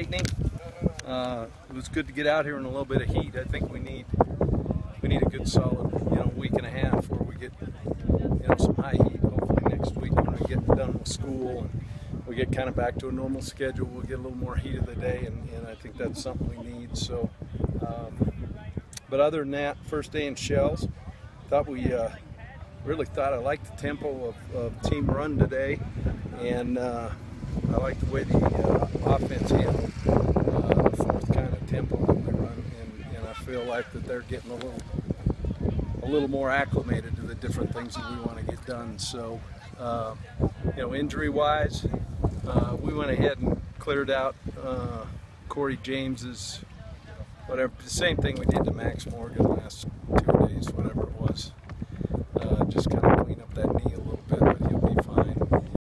lightning. Uh, it was good to get out here in a little bit of heat. I think we need we need a good solid you know week and a half where we get you know some high heat. Hopefully next week when we get done with school and we get kind of back to a normal schedule, we'll get a little more heat of the day, and, and I think that's something we need. So, um, but other than that, first day in shells, thought we uh, really thought I liked the tempo of, of team run today, and uh, I like the way the uh, offense handled uh, the fourth kind of tempo that we run, and, and I feel like that they're getting a little a little more acclimated to the different things that we want to get done. So, uh, you know, injury-wise, uh, we went ahead and cleared out uh, Cory James's whatever. The same thing we did to Max Morgan last two days, whatever it was. Uh, just kind of